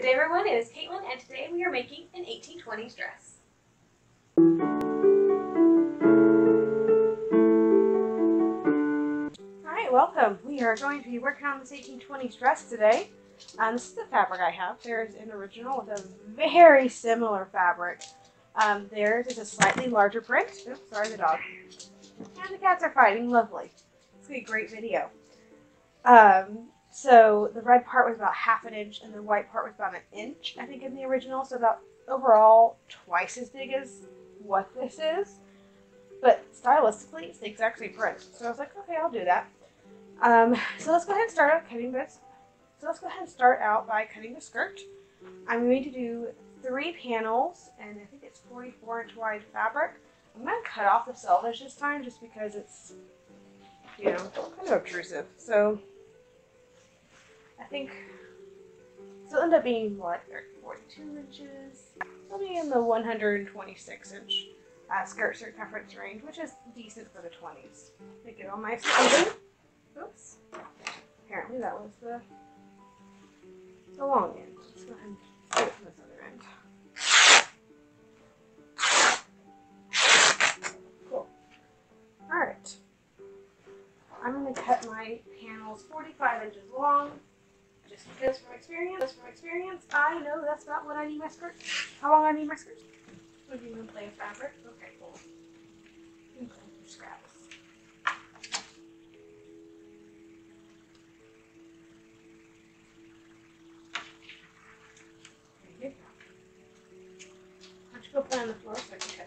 Good day everyone, it is Katelyn and today we are making an 1820s dress. Alright, welcome. We are going to be working on this 1820s dress today. Um, this is the fabric I have. There's an original with a very similar fabric. Um, theirs is a slightly larger print. Oops, sorry the dog. And the cats are fighting, lovely. It's going to be a great video. Um, so the red part was about half an inch and the white part was about an inch, I think, in the original. So about overall twice as big as what this is. But stylistically, it's the exact same print. So I was like, okay, I'll do that. Um, so let's go ahead and start out cutting this. So let's go ahead and start out by cutting the skirt. I'm going to do three panels, and I think it's 44 inch wide fabric. I'm going to cut off the selvage this time just because it's, you know, kind of obtrusive. So I think it'll end up being what, 42 inches? It'll be in the 126 inch uh, skirt circumference range, which is decent for the 20s. Make it all nice and even. Oops. Apparently that was the, the long end. Let's go ahead and this other end. Cool. Alright. I'm going to cut my panels 45 inches long. Just because from experience, from experience, I know that's not what I need my skirt. How long I need my skirt? Would you want to play with fabric? Okay, cool. You can scraps. Why don't you go play on the floor so I can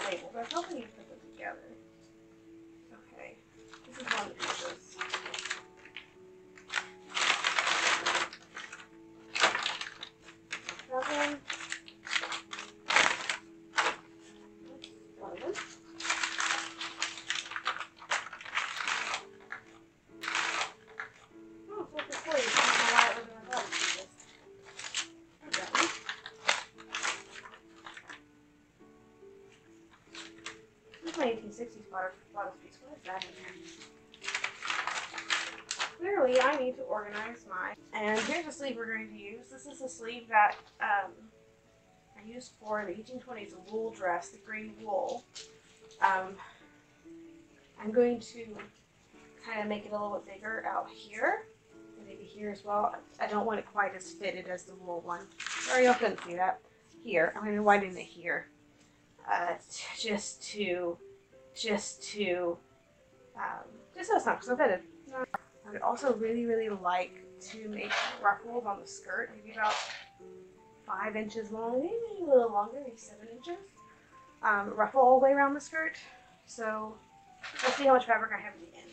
Well, there are labels. I probably need 1860s bottom, bottom. What is that? Clearly, I need to organize my. And here's a sleeve we're going to use. This is a sleeve that um, I used for the 1820s wool dress, the green wool. Um, I'm going to kind of make it a little bit bigger out here. Maybe here as well. I don't want it quite as fitted as the wool one. Sorry, y'all couldn't see that. Here, I'm going to widen it here. Uh, just to, just to, um, just so not so fitted. I would also really, really like to make ruffles on the skirt, maybe about five inches long, maybe a little longer, maybe seven inches. Um, ruffle all the way around the skirt. So we'll see how much fabric I have at the end.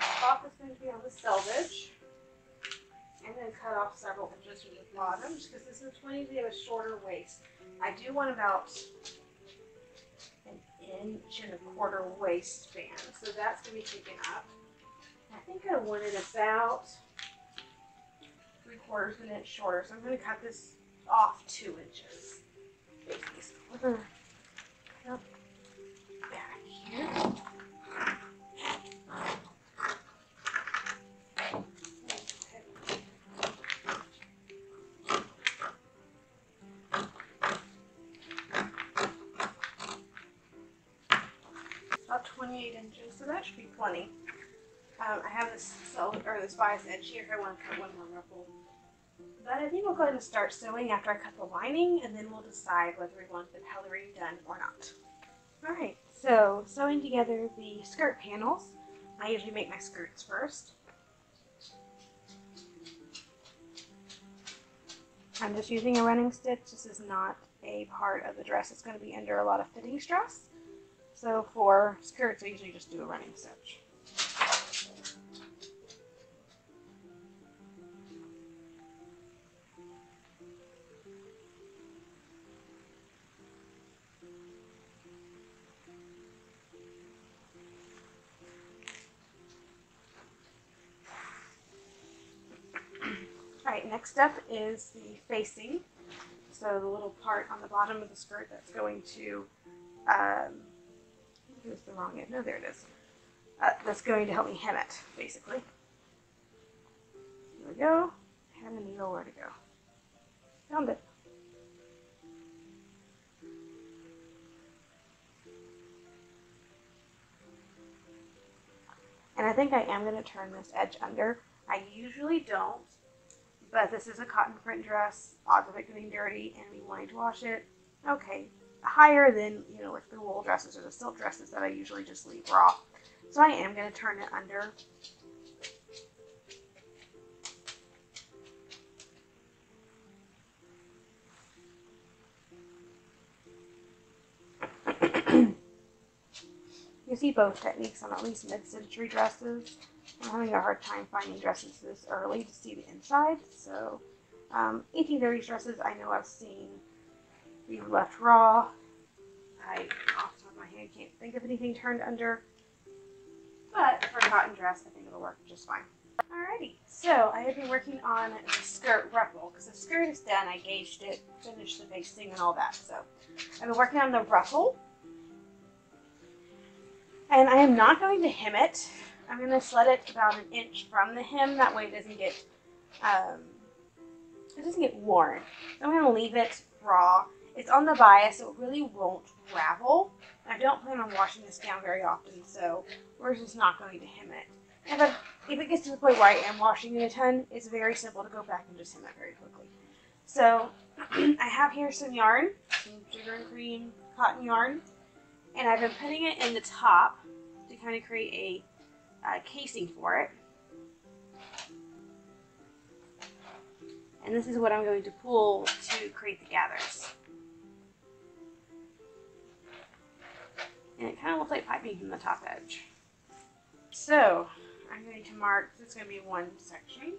Top is going to be on the selvage. Going to cut off several inches from the bottom just because this is 20 we have a shorter waist. I do want about inch and a quarter waistband, so that's going to be taken up. I think I wanted about three quarters of an inch shorter, so I'm going to cut this off two inches. 28 inches, so that should be plenty. Um, I have this or this bias edge here I want to cut one more ruffle. But I think we'll go ahead and start sewing after I cut the lining, and then we'll decide whether we want the coloring done or not. Alright, so sewing together the skirt panels. I usually make my skirts first. I'm just using a running stitch. This is not a part of the dress. It's going to be under a lot of fitting stress. So for skirts, I usually just do a running stitch. Alright, next up is the facing. So the little part on the bottom of the skirt that's going to um, here's the wrong end, no there it is. Uh, that's going to help me hem it, basically. Here we go. Hem the needle, where to go? Found it. And I think I am going to turn this edge under. I usually don't, but this is a cotton print dress, odds of it getting dirty and me wanting to wash it, okay, higher than, you know, like the wool dresses or the silk dresses that I usually just leave raw. So I am going to turn it under. You see both techniques on at least mid-century dresses. I'm having a hard time finding dresses this early to see the inside. So um, 1830s dresses I know I've seen be left raw. I, off the top of my head, can't think of anything turned under. But for a cotton dress, I think it'll work just fine. Alrighty, so I have been working on the skirt ruffle because the skirt is done. I gauged it, finished the basting and all that. So I've been working on the ruffle. And I am not going to hem it. I'm going to slit it about an inch from the hem. That way it doesn't get, um, it doesn't get worn. I'm going to leave it raw. It's on the bias, so it really won't ravel. I don't plan on washing this down very often, so we're just not going to hem it. And if, if it gets to the point where I am washing it a ton, it's very simple to go back and just hem it very quickly. So I have here some yarn, some sugar and cream cotton yarn and I've been putting it in the top to kind of create a casing for it. And this is what I'm going to pull to create the gathers. And it kind of looks like piping from the top edge. So, I'm going to mark, this is going to be one section.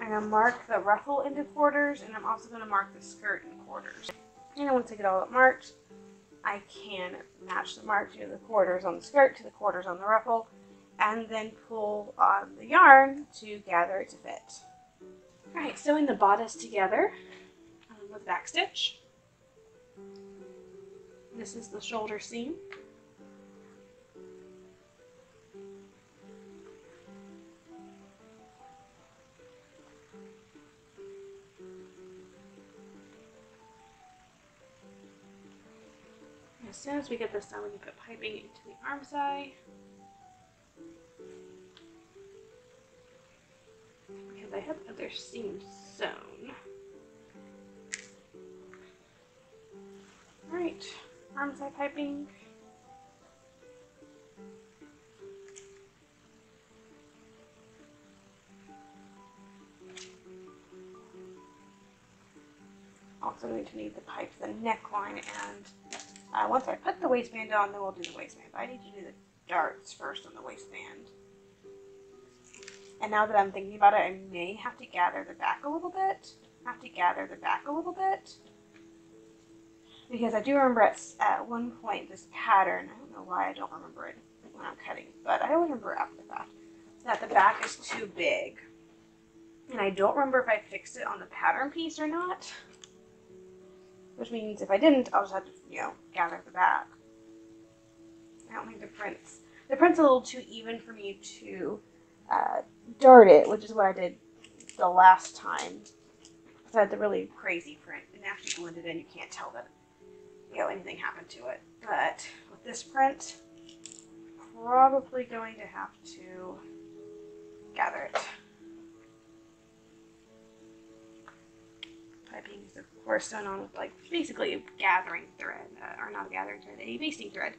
I'm going to mark the ruffle into quarters and I'm also going to mark the skirt in quarters. And once I get all that marked, I can match the mark to the quarters on the skirt to the quarters on the ruffle and then pull on the yarn to gather it to fit. Alright, sewing the bodice together um, with back stitch. This is the shoulder seam. As soon as we get this done, we can put piping into the arm side. Because I have other seams sewn. Alright, arm side piping. Also going to need the pipe the neckline and uh, once I put the waistband on, then we'll do the waistband. But I need to do the darts first on the waistband. And now that I'm thinking about it, I may have to gather the back a little bit. have to gather the back a little bit. Because I do remember at, at one point this pattern, I don't know why I don't remember it when I'm cutting, but I remember after that, that the back is too big. And I don't remember if I fixed it on the pattern piece or not. Which means if I didn't, I'll just have to, you know, gather the back. I don't think the print's, the print's a little too even for me to uh, dart it, which is what I did the last time. I had the really crazy print and actually it in. You can't tell that, you know, anything happened to it. But with this print, probably going to have to gather it. piping is of course done on with like basically a gathering thread, uh, or not a gathering thread, a basting thread.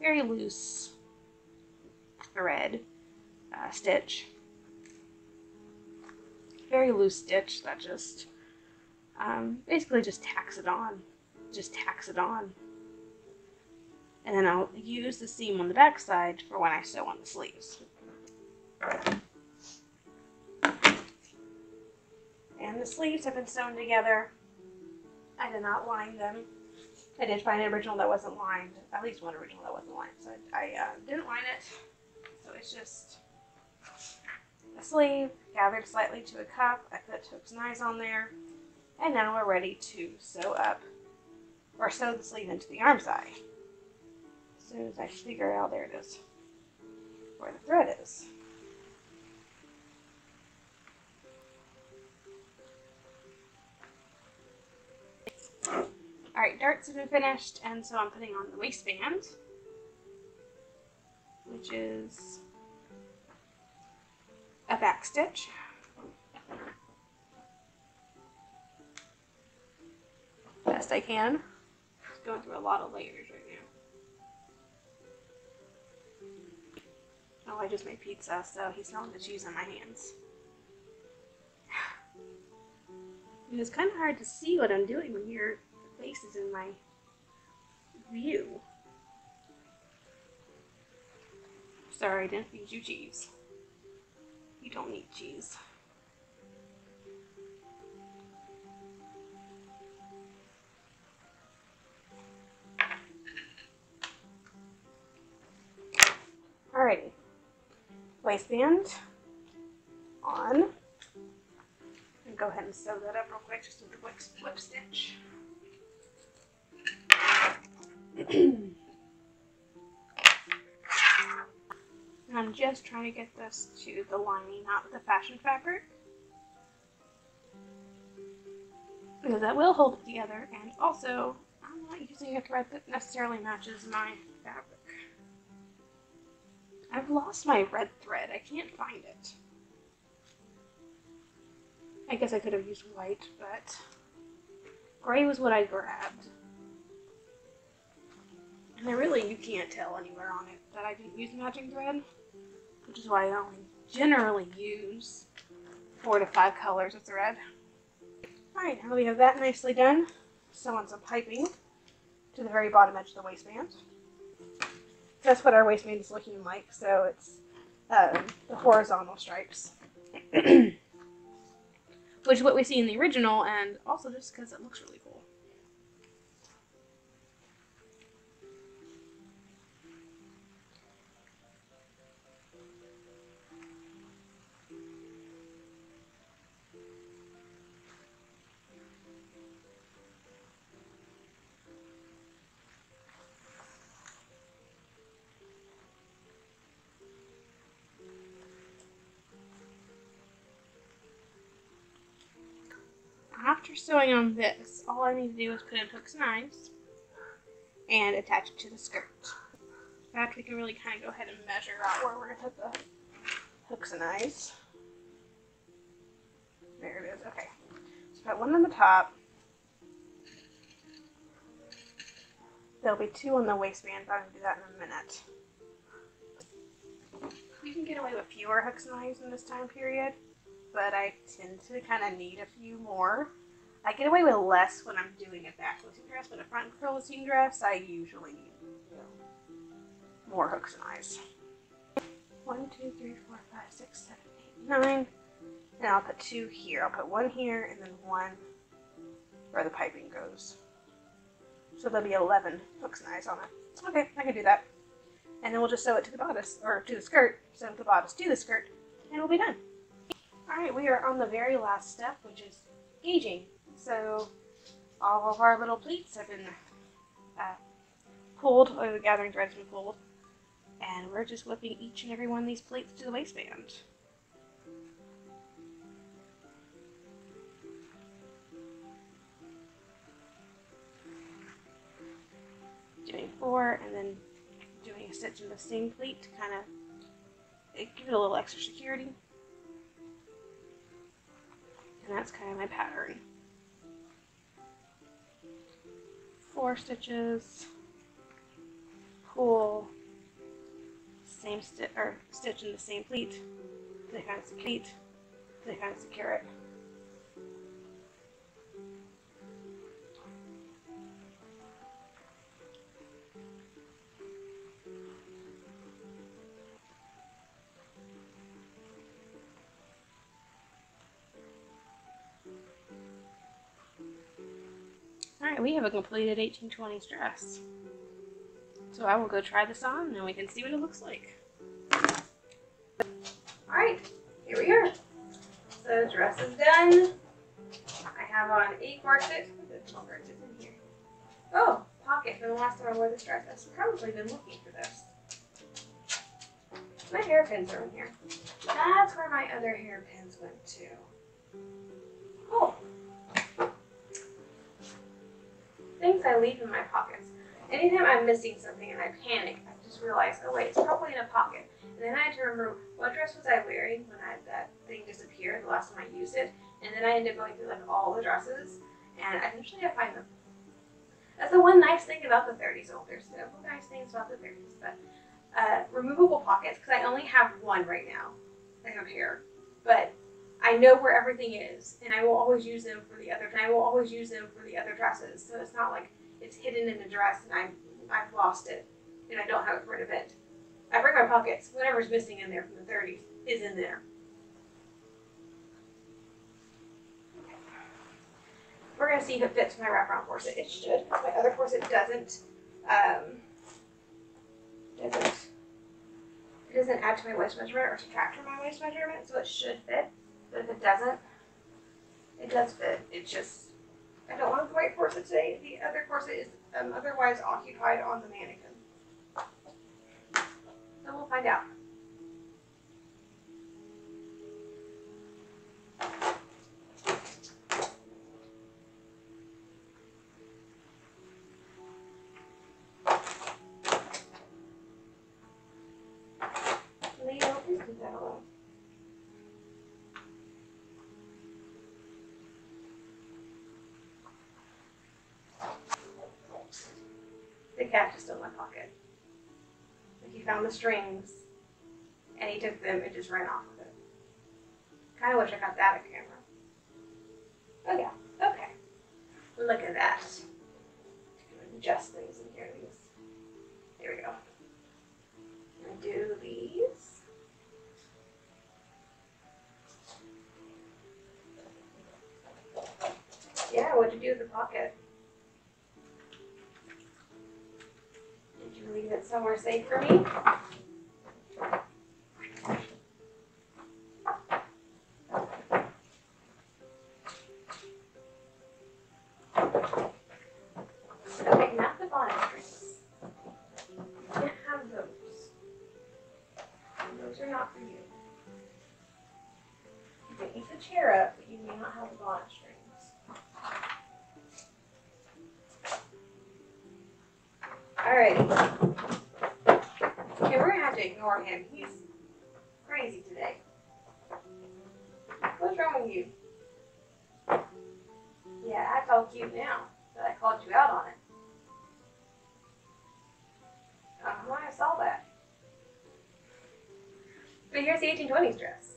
Very loose thread uh, stitch. Very loose stitch that just um, basically just tacks it on. Just tacks it on. And then I'll use the seam on the back side for when I sew on the sleeves. And the sleeves have been sewn together. I did not line them. I did find an original that wasn't lined, at least one original that wasn't lined, so I, I uh, didn't line it. So it's just a sleeve, gathered slightly to a cup. I put hooks and eyes on there, and now we're ready to sew up or sew the sleeve into the arm side. As soon as I figure out, there it is, where the thread is. Alright, darts have been finished, and so I'm putting on the waistband, which is a back stitch. Best I can. Going through a lot of layers right now. Oh, I just made pizza, so he's smelling the cheese on my hands. It's kind of hard to see what I'm doing when your face is in my view. Sorry, I didn't feed you cheese. You don't need cheese. Alrighty. Waistband on. And go ahead and sew that up real quick just with the whip, whip stitch. I'm just trying to get this to the lining, not the fashion fabric. Because that will hold it together, and also, I'm not using a thread that necessarily matches my fabric. I've lost my red thread. I can't find it. I guess I could have used white, but gray was what I grabbed. And there really, you can't tell anywhere on it that I didn't use matching thread which is why I only generally use four to five colors of thread. Alright, now we have that nicely done. Sew on some piping to the very bottom edge of the waistband. That's what our waistband is looking like, so it's um, the horizontal stripes. Which is what we see in the original, and also just because it looks really cool. After sewing on this, all I need to do is put in hooks and eyes and attach it to the skirt. Fact, we can really kind of go ahead and measure out where we're going to put the hooks and eyes. There it is. Okay. So put one on the top. There'll be two on the waistband, but I'm going to do that in a minute. You can get away with fewer hooks and eyes in this time period, but I tend to kind of need a few more I get away with less when I'm doing a back lifting dress, but a front lifting dress, I usually need you know, more hooks and eyes. One, two, three, four, five, six, seven, eight, nine. And I'll put two here. I'll put one here and then one where the piping goes. So there'll be 11 hooks and eyes on it. Okay, I can do that. And then we'll just sew it to the bodice, or to the skirt, sew the bodice to the skirt, and we'll be done. Alright, we are on the very last step, which is gauging. So all of our little pleats have been uh, pulled, or the gathering threads have been pulled, and we're just whipping each and every one of these pleats to the waistband. Doing four and then doing a stitch in the same pleat to kind of give it a little extra security. And that's kind of my pattern. Four stitches, pull, same stitch or stitch in the same pleat, they kind of pleat, they kind of secure it. Have a completed 1820s dress. So I will go try this on and we can see what it looks like. Alright, here we are. So the dress is done. I have on a corset. There's corset in here. Oh, pocket from the last time I wore this dress. I've probably been looking for this. My hairpins are in here. That's where my other hairpins went to. Oh. Things I leave in my pockets. Anytime I'm missing something and I panic, I just realize, oh wait, it's probably in a pocket. And then I had to remember what dress was I wearing when I, that thing disappeared the last time I used it. And then I end up going through like all the dresses, and eventually I find them. That's the one nice thing about the 30s. Oh, there's several nice things about the 30s, but uh, removable pockets because I only have one right now. I have here, but I know where everything is, and I will always use them for the other. And I will always use them for the other dresses. So it's not like it's hidden in a dress and I I've lost it and I don't have it for an event. I bring my pockets. Whatever's missing in there from the 30s is in there. We're gonna see if it fits my wraparound corset. It should. My other corset doesn't. Um, doesn't. It doesn't add to my waist measurement or subtract from my waist measurement, so it should fit. But if it doesn't, it does fit. It just I don't want the white corset today. The other corset is um, otherwise occupied on the mannequin. So we'll find out. Cat just in my pocket. Like he found the strings and he took them and just ran off with it. Kind of wish I got that on camera. Oh yeah, okay. Look at that. Adjust things in here. These. There we go. And do these. Yeah, what'd you do with the pocket? Leave it somewhere safe for me? Him. He's crazy today. What's wrong with you? Yeah, I all cute now that I called you out on it. Uh-huh, I saw that. But here's the 1820s dress.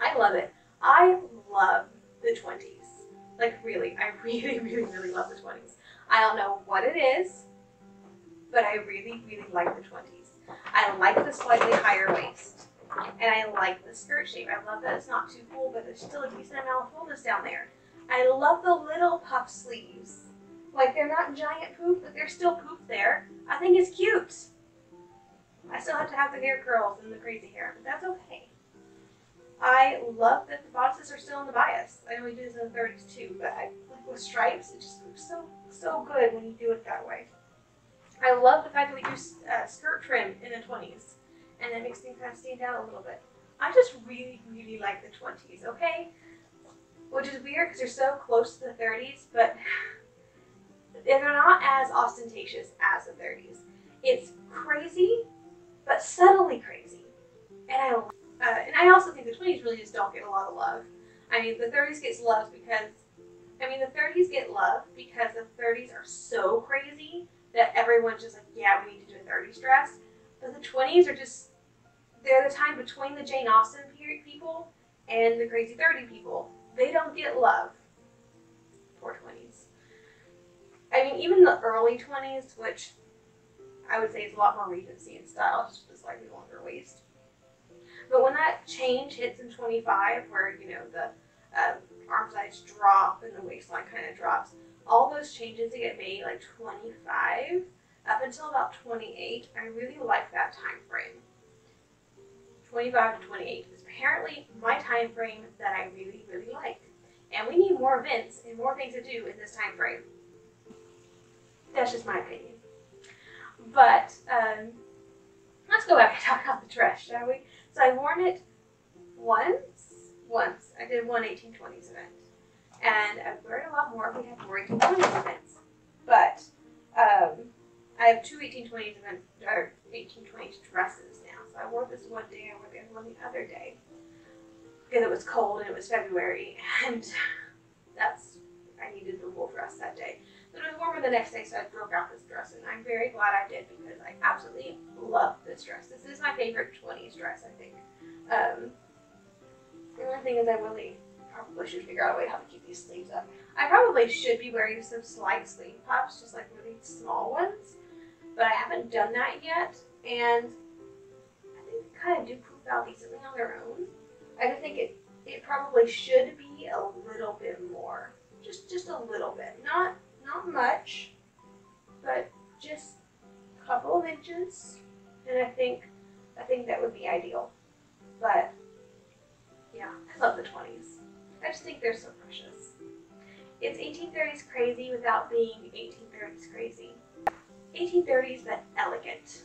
I love it. I love the 20s. Like, really, I really, really, really love the 20s. I don't know what it is, but I really, really like the 20s. I like the slightly higher waist. And I like the skirt shape. I love that it's not too full, but there's still a decent amount of fullness down there. I love the little puff sleeves. Like they're not giant poop, but they're still poop there. I think it's cute. I still have to have the hair curls and the crazy hair, but that's okay. I love that the bodices are still in the bias. I know we do this in the 30s too, but I like with stripes, it just looks so so good when you do it. I love the fact that we do uh, skirt trim in the 20s, and it makes things kind of stand out a little bit. I just really, really like the 20s, okay? Which is weird because they're so close to the 30s, but they're not as ostentatious as the 30s. It's crazy, but subtly crazy. And I, uh, and I also think the 20s really just don't get a lot of love. I mean, the 30s gets love because, I mean, the 30s get love because the 30s are so crazy that everyone's just like, yeah, we need to do a 30s dress. But the 20s are just, they're the time between the Jane Austen period people and the crazy 30 people. They don't get love. Poor 20s. I mean, even the early 20s, which I would say is a lot more Regency in style, just a slightly longer waist. But when that change hits in 25, where, you know, the um, arm size drop and the waistline kind of drops. All those changes that get made like 25 up until about 28. I really like that time frame. 25 to 28 is apparently my time frame that I really, really like. And we need more events and more things to do in this time frame. That's just my opinion. But um, let's go back and talk about the dress, shall we? So I worn it once. Once. I did one 1820s event. And I've it a lot more. We have more 1820s events. But um, I have two 1820s events, or 1820s dresses now. So I wore this one day, I wore the other one the other day. Because it was cold and it was February. And that's, I needed the wool dress that day. But it was warmer the next day, so I broke out this dress, and I'm very glad I did because I absolutely love this dress. This is my favorite 20s dress, I think. Um, the only thing is I really probably should figure out a way how to keep these sleeves up. I probably should be wearing some slight sleeve pops, just like really small ones, but I haven't done that yet, and I think they kind of do poop out decently on their own. I just think it, it probably should be a little bit more. Just just a little bit. Not not much, but just a couple of inches. And I think I think that would be ideal. But yeah, I love the 20s. I just think they're so precious. It's 1830s crazy without being 1830s crazy. 1830s but elegant.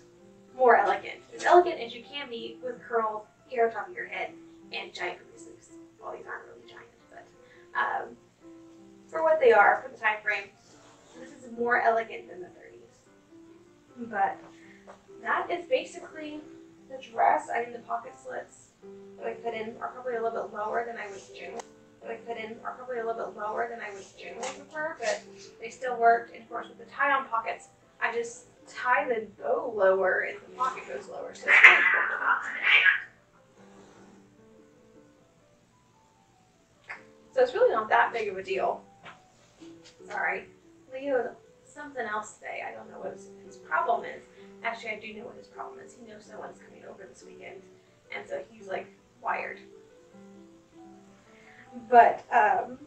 More elegant. As elegant as you can be with curls, hair on top of your head, and giant poopy sleeves. Well, these aren't really giant, but um, for what they are, for the time frame, this is more elegant than the 30s. But that is basically the dress. I mean, the pocket slits that I put in are probably a little bit lower than I would generally that I put in are probably a little bit lower than I would generally prefer, but they still work. And of course, with the tie-on pockets, I just tie the bow lower and the pocket goes lower, so it's really So it's really not that big of a deal. Sorry. Leo, something else today. I don't know what his, his problem is. Actually, I do know what his problem is. He knows no one's coming over this weekend, and so he's like wired. But um,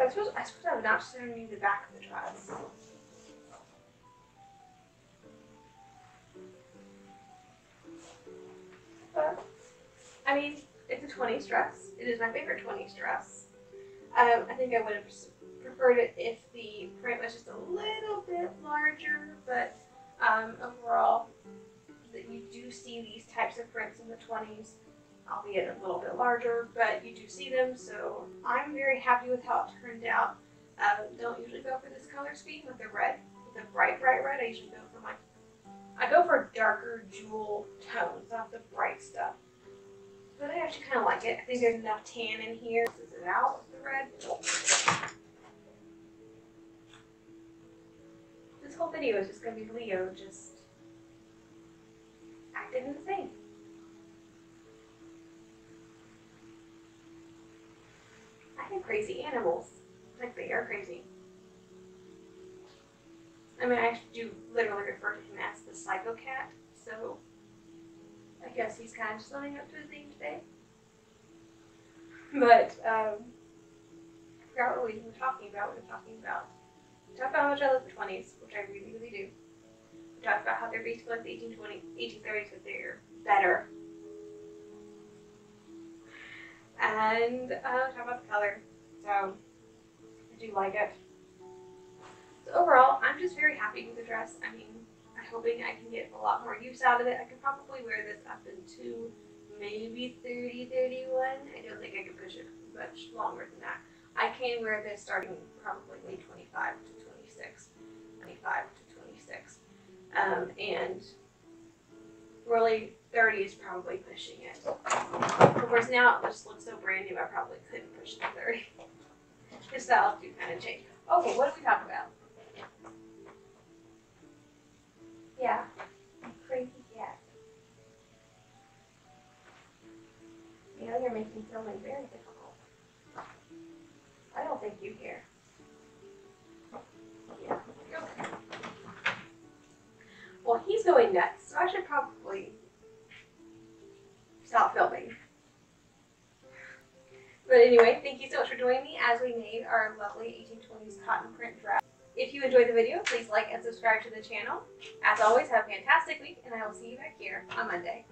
I suppose I suppose I would not shown you the back of the dress. But I mean, it's a 20s dress. It is my favorite 20s dress. Um, I think I would have preferred it if the print was just a little bit larger, but um, overall, that you do see these types of prints in the 20s, albeit a little bit larger, but you do see them, so I'm very happy with how it turned out. Um, don't usually go for this color scheme with the red, with the bright, bright red. I usually go for my, I go for darker jewel tones, not the bright stuff. But I actually kind of like it. I think there's enough tan in here. This is it out with the red. This whole video is just going to be Leo just acting insane. Crazy animals. Like they are crazy. I mean, I do literally refer to him as the psycho cat, so I guess he's kind of living up to his name today. But, um, I forgot what we were talking about. We were talking about, we talked about how much I love the 20s, which I really, really do. We talked about how they're basically like the 1820s, 1830s, but they're better. And, uh, talk about the color. So, I do like it. So overall, I'm just very happy with the dress. I mean, I'm hoping I can get a lot more use out of it. I could probably wear this up into maybe 30, 31. I don't think I can push it much longer than that. I can wear this starting probably late 25 to 26, 25 to 26. Um, and really 30 is probably pushing it. Of course, now it just looks so brand new, I probably couldn't push to 30. The styles do kind of change. Okay, oh, what did we talk about? Yeah, crazy cat. You know, you're making filming very difficult. I don't think you care. Yeah. Okay. Well, he's going nuts, so I should probably stop filming. But anyway, thank you so much for joining me as we made our lovely 1820s cotton print dress. If you enjoyed the video, please like and subscribe to the channel. As always, have a fantastic week, and I will see you back here on Monday.